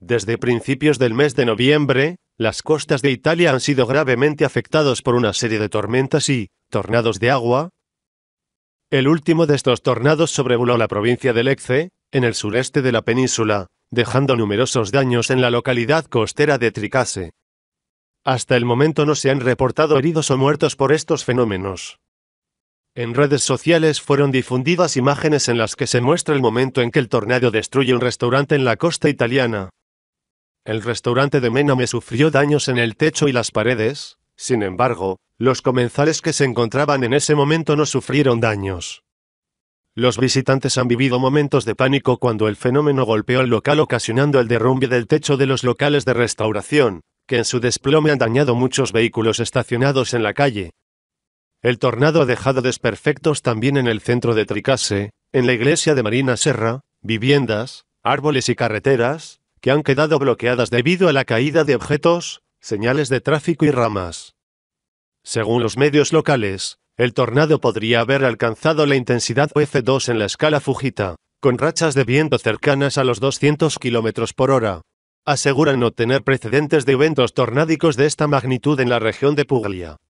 Desde principios del mes de noviembre, las costas de Italia han sido gravemente afectados por una serie de tormentas y tornados de agua. El último de estos tornados sobrevoló la provincia de Lecce, en el sureste de la península, dejando numerosos daños en la localidad costera de Tricase. Hasta el momento no se han reportado heridos o muertos por estos fenómenos. En redes sociales fueron difundidas imágenes en las que se muestra el momento en que el tornado destruye un restaurante en la costa italiana. El restaurante de Mename sufrió daños en el techo y las paredes, sin embargo, los comensales que se encontraban en ese momento no sufrieron daños. Los visitantes han vivido momentos de pánico cuando el fenómeno golpeó el local ocasionando el derrumbe del techo de los locales de restauración, que en su desplome han dañado muchos vehículos estacionados en la calle. El tornado ha dejado desperfectos también en el centro de Tricase, en la iglesia de Marina Serra, viviendas, árboles y carreteras, que han quedado bloqueadas debido a la caída de objetos, señales de tráfico y ramas. Según los medios locales, el tornado podría haber alcanzado la intensidad F2 en la escala Fujita, con rachas de viento cercanas a los 200 km por hora. Aseguran no tener precedentes de eventos tornádicos de esta magnitud en la región de Puglia.